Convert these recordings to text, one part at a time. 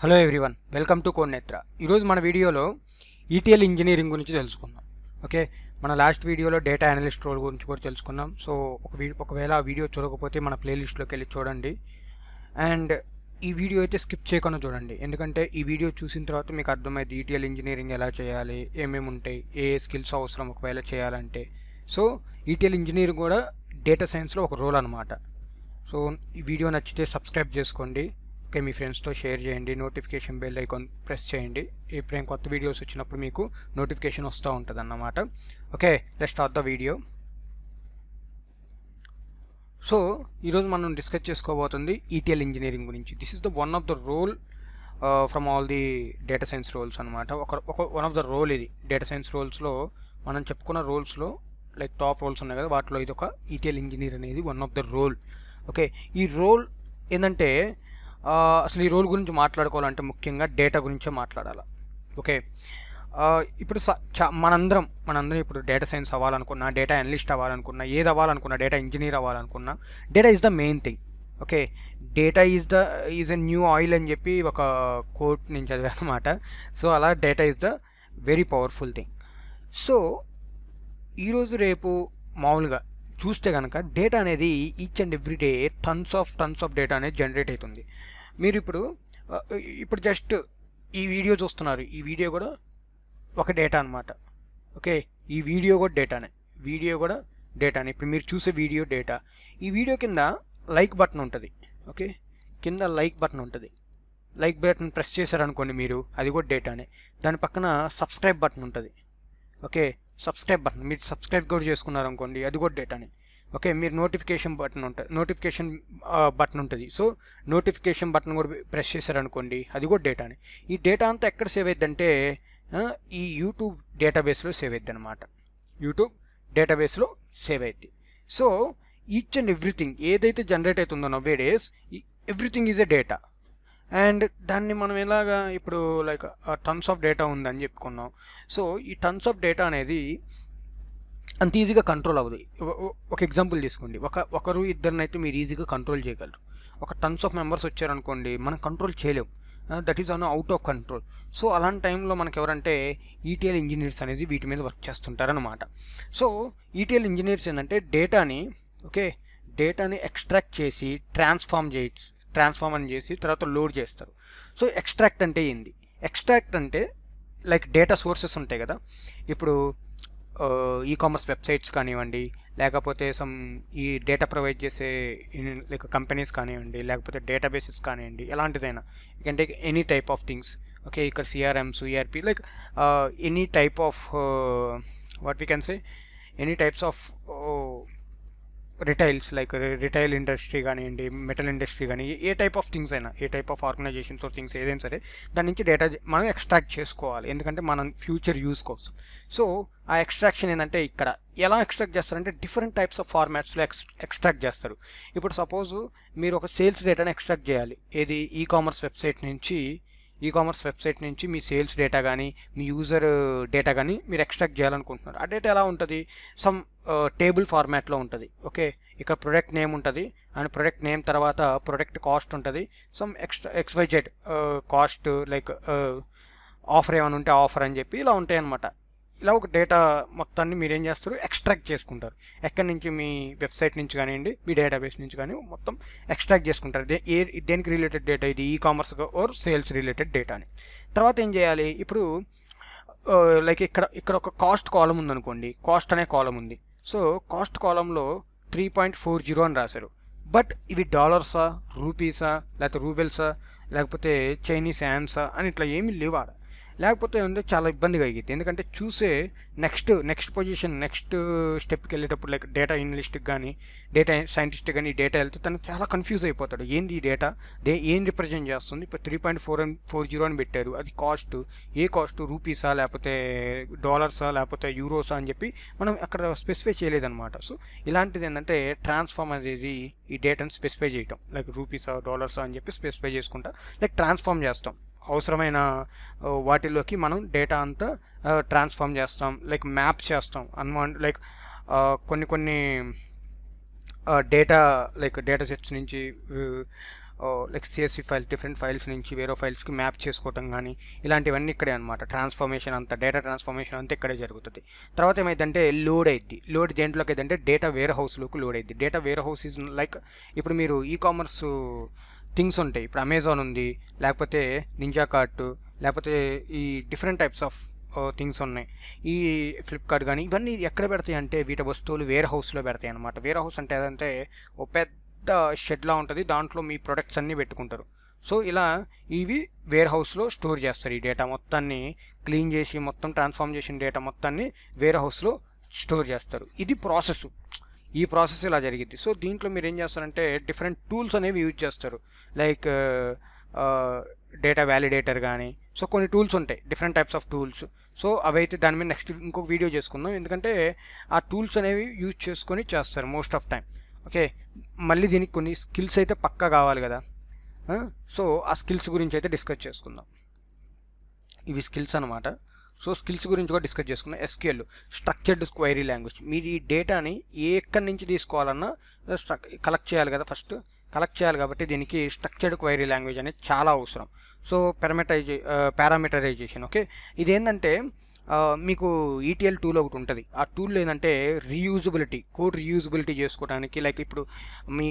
Hello everyone welcome to Konetra ఈరోజు మన వీడియోలో ఈటీఎల్ ఇంజనీరింగ్ గురించి తెలుసుకుందాం. ఓకే? మన లాస్ట్ వీడియోలో డేటా అనలిస్ట్ రోల్ గురించి కూడా తెలుసుకున్నాం సో ఒక ఒకవేళ ఆ వీడియో చూడకపోతే మన ప్లేలిస్ట్లోకి వెళ్ళి చూడండి. అండ్ ఈ వీడియో అయితే స్కిప్ చేయకుండా చూడండి. ఎందుకంటే ఈ వీడియో చూసిన తర్వాత మీకు అర్థమైంది ఈటీఎల్ ఇంజనీరింగ్ ఎలా చేయాలి ఏమేమి ఉంటాయి ఏ ఏ స్కిల్స్ అవసరం ఒకవేళ చేయాలంటే. సో ఈటీఎల్ ఇంజనీరింగ్ కూడా డేటా సైన్స్లో ఒక రోల్ అనమాట సో ఈ వీడియో నచ్చితే సబ్స్క్రైబ్ చేసుకోండి. ఓకే మీ ఫ్రెండ్స్తో షేర్ చేయండి. నోటిఫికేషన్ బెల్ ఐకాన్ ప్రెస్ చేయండి. ఎప్పుడైనా కొత్త వీడియోస్ వచ్చినప్పుడు మీకు నోటిఫికేషన్ వస్తూ ఉంటుంది అన్నమాట okay let start the video so ఈరోజు మనం డిస్కస్ చేసుకోబోతుంది ఈటీఎల్ ఇంజనీరింగ్ గురించి. This is the one of the role from all the data science roles అనమాట ఒక ఒక వన్ ఆఫ్ ద రోల్ ఇది. డేటా సైన్స్ రోల్స్లో మనం చెప్పుకున్న రోల్స్లో లైక్ టాప్ రోల్స్ ఉన్నాయి కదా వాటిలో ఇది ఒక ఈటీఎల్ ఇంజనీర్ అనేది one of the role okay ఈ రోల్ ఏంటంటే అసలు ఈ రోల్ గురించి మాట్లాడుకోవాలంటే ముఖ్యంగా డేటా గురించే మాట్లాడాలి? ఓకే. ఇప్పుడు స- చ- మనందరం మనందరం ఇప్పుడు డేటా సైన్స్ అవ్వాలనుకున్నా డేటా అనలిస్ట్ అవ్వాలనుకున్నా ఏది అవ్వాలనుకున్నా data engineer అవ్వాలనుకున్నా data is the main thing. Okay. Data is the is a new oil అని చెప్పి ఒక కోట్ నేను చదివాను అనమాట సో అలా data is the very powerful thing. So ఈరోజు రేపు మామూలుగా చూస్తే కనుక డేటా అనేది each and every day tons of tons of data అనేది జనరేట్ అవుతుంది. మీరు ఇప్పుడు ఇప్పుడు జస్ట్ ఈ వీడియో చూస్తున్నారు. ఈ వీడియో కూడా ఒక డేటా అనమాట ఓకే? ఈ వీడియో కూడా డేటానే. వీడియో కూడా డేటానే. ఇప్పుడు మీరు చూసే వీడియో డేటా. ఈ వీడియో కింద లైక్ బటన్ ఉంటుంది. ఓకే? కింద లైక్ బటన్ ఉంటుంది. లైక్ బటన్ ప్రెస్ చేశారనుకోండి మీరు అది కూడా డేటానే. దాని పక్కన సబ్స్క్రైబ్ బటన్ ఉంటుంది. ఓకే? Subscribe button. మీరు సబ్స్క్రైబ్ కూడా చేసుకున్నారు అనుకోండి అది కూడా డేటానే. ఓకే మీరు నోటిఫికేషన్ బటన్ ఉంటుంది నోటిఫికేషన్ బటన్ ఉంటుంది. సో నోటిఫికేషన్ బటన్ కూడా ప్రెస్ చేశారనుకోండి అది కూడా డేటానే. ఈ డేటా అంతా ఎక్కడ సేవ్ అవుతుందంటే ఈ యూట్యూబ్ డేటాబేస్లో సేవ్ అవుద్ది అనమాట యూట్యూబ్ డేటాబేస్లో సేవ్ అవుద్ది సో ఈచ్ అండ్ ఎవ్రీథింగ్ ఏదైతే జనరేట్ అవుతుందో nowadays everything is a data. And దాన్ని మనం ఎలాగా ఇప్పుడు లైక్ టన్స్ ఆఫ్ డేటా ఉందని చెప్పుకున్నాం. సో ఈ టన్స్ ఆఫ్ డేటా అనేది అంత ఈజీగా కంట్రోల్ అవ్వదు. ఒక ఎగ్జాంపుల్ తీసుకోండి. ఒక ఒకరు ఇద్దరినైతే మీరు ఈజీగా కంట్రోల్ చేయగలరు. ఒక టన్స్ ఆఫ్ మెంబర్స్ వచ్చారనుకోండి మనం కంట్రోల్ చేయలేం. That is an out of control. So అలాంటి టైంలో మనకి ఎవరంటే ఈటీఎల్ ఇంజనీర్స్ అనేది వీటి మీద వర్క్ చేస్తుంటారనమాట సో ఈటీఎల్ ఇంజనీర్స్ ఏంటంటే డేటాని ఓకే డేటాని ఎక్స్ట్రాక్ట్ చేసి ట్రాన్స్ఫార్మ్ చేయ ట్రాన్స్ఫార్మ్ అని చేసి తర్వాత లోడ్ చేస్తారు. సో ఎక్స్ట్రాక్ట్ అంటే ఏంది? ఎక్స్ట్రాక్ట్ అంటే లైక్ డేటా సోర్సెస్ ఉంటాయి కదా. ఇప్పుడు ఈ కామర్స్ వెబ్సైట్స్ కానివ్వండి లేకపోతే సమ్ ఈ డేటా ప్రొవైడ్ చేసే లైక్ కంపెనీస్ కానివ్వండి లేకపోతే డేటాబేసెస్ కానివ్వండి ఎలాంటిదైనా. అంటే any type of things okay ఇక్కడ CRMs ERP like any type of what we can say any types of retails like retail industry కానివ్వండి మెటల్ ఇండస్ట్రీ కానీ ఏ టైప్ ఆఫ్ థింగ్స్ అయినా ఏ type of organisations or things ఏదైనా సరే దాని నుంచి data మనం ఎక్స్ట్రాక్ట్ చేసుకోవాలి. ఎందుకంటే మనం ఫ్యూచర్ యూస్ కోసం. సో ఆ ఎక్స్ట్రాక్షన్ ఏంటంటే ఇక్కడ. ఎలా ఎక్స్ట్రాక్ట్ చేస్తారంటే డిఫరెంట్ టైప్స్ ఆఫ్ ఫార్మాట్స్లో ఎక్స్ ఎక్స్ట్రాక్ట్ చేస్తారు. ఇప్పుడు సపోజ్ మీరు ఒక సేల్స్ డేటాని ఎక్స్ట్రాక్ట్ చేయాలి. ఏది? ఈ కామర్స్ వెబ్సైట్ నుంచి ఈ కామర్స్ వెబ్సైట్ నుంచి మీ సేల్స్ డేటా కానీ మీ యూజర్ డేటా కానీ మీరు ఎక్స్ట్రాక్ట్ చేయాలనుకుంటున్నారు. ఆ డేటా ఎలా ఉంటుంది? సమ్ టేబుల్ ఫార్మాట్లో ఉంటుంది. ఓకే ఇక్కడ ప్రొడక్ట్ నేమ్ ఉంటుంది. అండ్ ప్రొడక్ట్ నేమ్ తర్వాత ప్రొడక్ట్ కాస్ట్ ఉంటుంది. Some extra XYZ cost like offer ఏమైనా ఉంటే ఆఫర్ అని చెప్పి ఇలా ఉంటాయి అనమాట ఇలా ఒక డేటా మొత్తాన్ని మీరు ఏం చేస్తారు? ఎక్స్ట్రాక్ట్ చేసుకుంటారు. ఎక్కడి నుంచి మీ వెబ్సైట్ నుంచి కానివ్వండి మీ డేటాబేస్ నుంచి కానీ మొత్తం ఎక్స్ట్రాక్ట్ చేసుకుంటారు. దే- ఏ దేనికి రిలేటెడ్ డేటా ఇది? Ecommerce or sales related data అని. తర్వాత ఏం చేయాలి? ఇప్పుడు లైక్ ఇక్కడ ఇక్కడ ఒక కాస్ట్ కాలం ఉందనుకోండి. కాస్ట్ అనే కాలం ఉంది. సో కాస్ట్ కాలంలో త్రీ పాయింట్ ఫోర్ జీరో అని రాశారు. బట్ ఇవి డాలర్సా రూపీసా లేకపోతే రూబెల్సా లేకపోతే చైనీస్ యాన్సా అని ఇట్లా ఏమీ లేవు ఆడ. లేకపోతే ఉంది చాలా ఇబ్బంది కలిగింది ఎందుకంటే చూసే నెక్స్ట్ నెక్స్ట్ పొజిషన్ నెక్స్ట్ స్టెప్కి వెళ్ళేటప్పుడు లైక్ డేటా అనలిస్ట్కి కానీ డేటా సైంటిస్ట్ కానీ డేటా వెళ్తే తను చాలా కన్ఫ్యూజ్ అయిపోతాడు. ఏంది ఈ డేటా? దే ఏం రిప్రజెంట్ చేస్తుంది? ఇప్పుడు three point four and four zero అని పెట్టారు. అది కాస్ట్ ఏ కాస్ట్? రూపీసా? లేకపోతే డాలర్సా? లేకపోతే యూరోసా? అని చెప్పి మనం అక్కడ స్పెసిఫై చేయలేదన్నమాట. సో ఇలాంటిది ఏంటంటే ట్రాన్స్ఫార్మ్ అనేది ఈ డేటాను స్పెసిఫై చేయటం. లైక్ రూపీసా డాలర్సా అని చెప్పి స్పెసిఫై చేసుకుంటా లైక్ ట్రాన్స్ఫార్మ్ చేస్తాం. అవసరమైన వాటిలోకి మనం డేటా అంతా ట్రాన్స్ఫార్మ్ చేస్తాం. లైక్ మ్యాప్స్ చేస్తాం. అన్వాన్ లైక్ కొన్ని కొన్ని డేటా లైక్ డేటా సెట్స్ నుంచి like CSC files different files నుంచి వేరే ఫైల్స్కి మ్యాప్ చేసుకోవటం కానీ ఇలాంటివన్నీ ఇక్కడే అనమాట ట్రాన్స్ఫర్మేషన్ అంతా డేటా ట్రాన్స్ఫర్మేషన్ అంతా ఇక్కడే జరుగుతుంది. తర్వాత ఏమైందంటే లోడ్ అయింది లోడ్ దేంట్లోకి ఏదంటే డేటా వేర్ హౌస్లోకి లోడ్ అయింది data warehouse is like ఇప్పుడు మీరు ఈ కామర్స్ థింగ్స్ ఉంటాయి. ఇప్పుడు అమెజాన్ ఉంది లేకపోతే నింజా కార్ట్ లేకపోతే ఈ డిఫరెంట్ టైప్స్ ఆఫ్ థింగ్స్ ఉన్నాయి. ఈ ఫ్లిప్కార్ట్ కానీ ఇవన్నీ ఎక్కడ పెడతాయి అంటే వీటి వస్తువులు వేర్ హౌస్లో పెడతాయి అనమాట వేర్ హౌస్ అంటే ఏదంటే ఓ పెద్ద షెడ్లా ఉంటుంది. దాంట్లో మీ ప్రొడక్ట్స్ అన్నీ పెట్టుకుంటారు. సో ఇలా ఇవి వేర్ హౌస్లో స్టోర్ చేస్తారు ఈ డేటా మొత్తాన్ని. క్లీన్ చేసి మొత్తం ట్రాన్స్ఫార్మ్ చేసిన డేటా మొత్తాన్ని వేర్ హౌస్లో స్టోర్ చేస్తారు. ఇది ప్రాసెస్ ఈ ప్రాసెస్ ఇలా జరిగింది. సో దీంట్లో మీరు ఏం చేస్తారంటే డిఫరెంట్ టూల్స్ అనేవి యూజ్ చేస్తారు. లైక్ డేటా వ్యాలిడేటర్ కానీ సో కొన్ని టూల్స్ ఉంటాయి. Different types of tools. So అవైతే దాని మీద నెక్స్ట్ ఇంకొక వీడియో చేసుకుందాం. ఎందుకంటే ఆ టూల్స్ అనేవి యూజ్ చేసుకొని చేస్తారు మోస్ట్ ఆఫ్ టైం ఓకే? మళ్ళీ దీనికి కొన్ని స్కిల్స్ అయితే పక్కా కావాలి కదా? సో ఆ స్కిల్స్ గురించి అయితే డిస్కస్ చేసుకుందాం. ఇవి స్కిల్స్ అనమాట సో స్కిల్స్ గురించి కూడా డిస్కస్ చేసుకున్నాం ఎస్క్యూఎల్ స్ట్రక్చర్డ్ క్వైరీ లాంగ్వేజ్. మీరు ఈ డేటాని ఏ ఎక్కడి నుంచి తీసుకోవాలన్నా కలెక్ట్ చేయాలి కదా ఫస్ట్. కలెక్ట్ చేయాలి కాబట్టి దీనికి స్ట్రక్చర్డ్ క్వైరీ లాంగ్వేజ్ అనేది చాలా అవసరం. సో పెరమెటైజే పారామీటరైజేషన్ ఓకే? ఇదేంటంటే మీకు ఈటీఎల్ టూల్ ఒకటి ఉంటుంది. ఆ టూల్ ఏంటంటే రీయూజబిలిటీ కోడ్ రీయూజబిలిటీ చేసుకోవడానికి లైక్ ఇప్పుడు మీ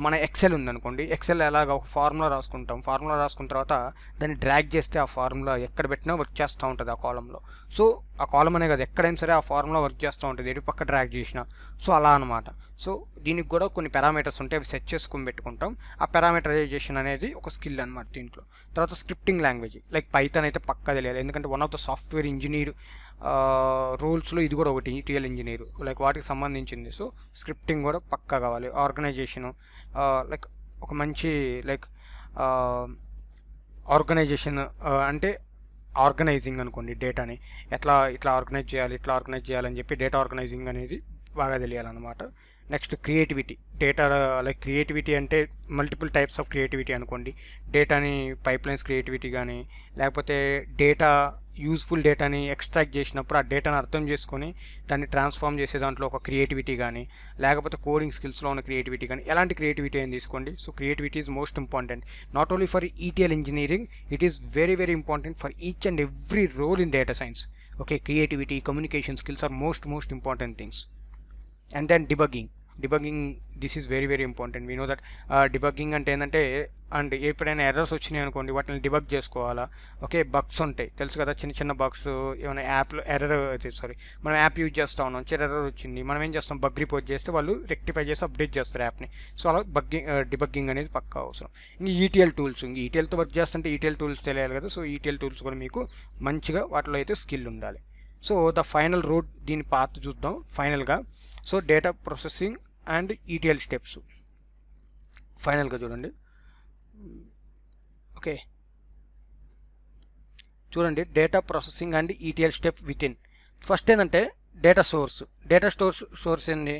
మన ఎక్సెల్ ఉందనుకోండి ఎక్సెల్ ఎలాగ ఒక ఫార్ములా రాసుకుంటాం. ఫార్ములా రాసుకున్న తర్వాత దాన్ని డ్రాగ్ చేస్తే ఆ ఫార్ములా ఎక్కడ పెట్టినా వర్క్ చేస్తూ ఉంటుంది ఆ కాలంలో సో ఆ కాలం అనే కదా. ఎక్కడైనా సరే ఆ ఫార్ములా వర్క్ చేస్తూ ఉంటుంది. ఎటు పక్క ట్రాక్ చేసిన. సో అలా అనమాట సో దీనికి కూడా కొన్ని పారామీటర్స్ ఉంటాయి అవి సెట్ చేసుకుని పెట్టుకుంటాం. ఆ పారామీటరైజేషన్ అనేది ఒక స్కిల్ అనమాట దీంట్లో. తర్వాత స్క్రిప్టింగ్ లాంగ్వేజ్. లైక్ పైథాన్ అయితే పక్కా తెలియాలి. ఎందుకంటే one of the software engineer రూల్స్లో ఇది కూడా ఒకటి రియల్ ఇంజనీర్. లైక్ వాటికి సంబంధించింది. సో స్క్రిప్టింగ్ కూడా పక్కా కావాలి. ఆర్గనైజేషను లైక్ ఒక మంచి లైక్ ఆర్గనైజేషన్ అంటే ఆర్గనైజింగ్ అనుకోండి డేటాని. ఎట్లా ఇట్లా ఆర్గనైజ్ చేయాలి ఇట్లా ఆర్గనైజ్ చేయాలని చెప్పి డేటా ఆర్గనైజింగ్ అనేది బాగా తెలియాలన్నమాట. Next creativity. Data like creativity అంటే మల్టిపుల్ టైప్స్ ఆఫ్ క్రియేటివిటీ అనుకోండి. డేటాని పైప్లైన్స్ క్రియేటివిటీ కానీ లేకపోతే డేటా యూస్ఫుల్ డేటాని ఎక్స్ట్రాక్ట్ చేసినప్పుడు ఆ డేటాను అర్థం చేసుకొని దాన్ని ట్రాన్స్ఫార్మ్ చేసే దాంట్లో ఒక క్రియేటివిటీ కానీ లేకపోతే కోడింగ్ స్కిల్స్లో ఉన్న క్రియేటివిటీ కానీ ఎలాంటి క్రియేటివిటీ అని తీసుకోండి. So creativity is most important. Not only for ETL engineering it is very very important for each and every role in data science okay creativity communication skills are most most important things and then debugging debugging this is very very important we know that debugging అంటే ఏంటంటే and ఎప్పుడైనా errors వచ్చినాయి అనుకోండి వాటిని debug చేసుకోవాలా? Okay bugs ఉంటాయి. తెలుసు కదా చిన్న చిన్న బగ్స్ ఏమైనా యాప్లో ఎర్రర్ సారీ మనం యాప్ యూజ్ చేస్తూ ఉన్నాం చిన్న ఎర్రర్ వచ్చింది మనం ఏం చేస్తాం? బగ్ రిపోర్ట్ చేస్తే వాళ్ళు రెక్టిఫై చేసి అప్డేట్ చేస్తారు యాప్ని సో అలా బగ్గింగ్ డిబగ్గింగ్ uh, అనేది పక్కా అవసరం. ఇంకా ఈటీఎల్ టూల్స్ ఇంక ఈటీఎల్తో వర్క్ చేస్తుంటే ఈటీఎల్ టూల్స్ తెలియాలి కదా సో ఈటీఎల్ టూల్స్ కూడా మీకు మంచిగా వాటిలో అయితే స్కిల్ ఉండాలి. సో ద ఫైనల్ రోడ్ దీని పాత్ చూద్దాం ఫైనల్గా so data processing and ETL steps. ఫైనల్గా చూడండి. ఓకే. చూడండి data processing and ETL step within. First ఏంటంటే data source. Data stores source ఏంటి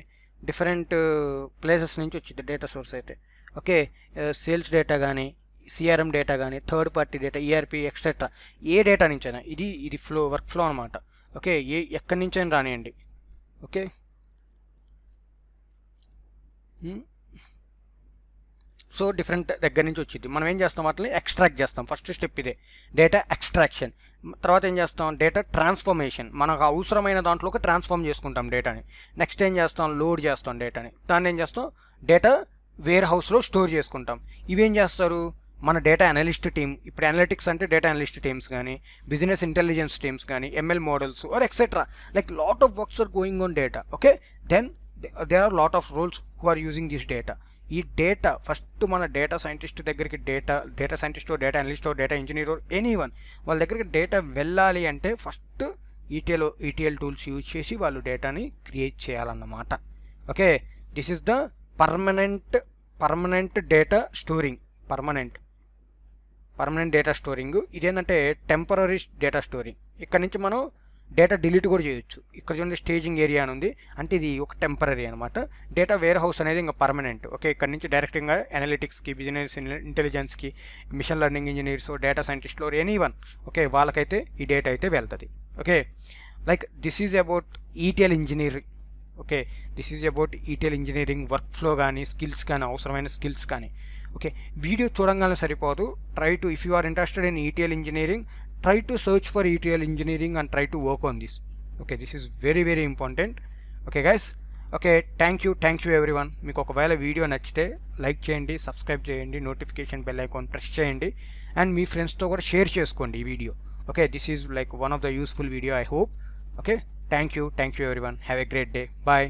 డిఫరెంట్ uh, ప్లేసెస్ నుంచి వచ్చింది డేటా సోర్స్ అయితే. ఓకే uh, సేల్స్ డేటా కానీ సిఆర్ఎం డేటా కానీ third party data ERP etcetera ఏ డేటా నుంచైనా ఇది ఇది ఫ్లో వర్క్ ఫ్లో అనమాట ఓకే ఏ ఎక్కడి నుంచైనా రానియండి. ఓకే? సో డిఫరెంట్ దగ్గర నుంచి వచ్చింది. మనం ఏం చేస్తాం? వాటిని ఎక్స్ట్రాక్ట్ చేస్తాం. ఫస్ట్ స్టెప్ ఇదే. Data extraction. తర్వాత ఏం చేస్తాం? Data transformation. మనకు అవసరమైన దాంట్లోకి ట్రాన్స్ఫార్మ్ చేసుకుంటాం డేటాని. నెక్స్ట్ ఏం చేస్తాం? లోడ్ చేస్తాం డేటాని. దాన్ని ఏం చేస్తాం? డేటా వేర్ హౌస్లో స్టోర్ చేసుకుంటాం. ఇవేం చేస్తారు? మన డేటా అనలిస్ట్ టీమ్ ఇప్పుడు అనలిటిక్స్ అంటే డేటా అనలిస్ట్ టీమ్స్ కానీ బిజినెస్ ఇంటెలిజెన్స్ టీమ్స్ కానీ ML models or etcetera like lot of works are going on data okay then there are lot of rules who are using this data ఈ data first మన data scientist దగ్గరికి data data సైంటిస్టో data అనలిస్టో data ఇంజనీరో any one వాళ్ళ దగ్గరికి data వెళ్ళాలి అంటే first ETL ETL tools use చేసి వాళ్ళు డేటాని క్రియేట్ చేయాలన్నమాట. Okay this is the permanent permanent data storing permanent permanent data storing ఇదేంటంటే టెంపరీ డేటా స్టోరింగ్ ఇక్కడ నుంచి మనం డేటా డిలీట్ కూడా చేయొచ్చు. ఇక్కడ చూడండి స్టేజింగ్ ఏరియా అని ఉంది. అంటే ఇది ఒక టెంపరీ అనమాట డేటా వేర్ హౌస్ అనేది ఇంకా పర్మనెంట్ ఓకే ఇక్కడ నుంచి డైరెక్ట్గా అనలిటిక్స్కి బిజినెస్ ఇంటెలిజెన్స్కి మిషన్ లెర్నింగ్ ఇంజనీర్స్ డేటా సైంటిస్ట్లో ఎనీ వన్ ఓకే వాళ్ళకైతే ఈ డేటా అయితే వెళ్తుంది. Okay like this is about ETL engineering okay this is about ETL engineering work flow కానీ స్కిల్స్ కానీ అవసరమైన స్కిల్స్ కానీ ఓకే వీడియో చూడంగానే సరిపోదు. Try to if you are interested in ETL engineering try to search for ETL engineering and try to work on this okay this is very very important okay guys okay thank you thank you everyone మీకు ఒకవేళ video నచ్చితే like చేయండి subscribe చేయండి notification bell icon press చేయండి and మీ ఫ్రెండ్స్తో కూడా share చేసుకోండి ఈ video. Okay this is like one of the useful video I hope okay thank you thank you everyone have a great day bye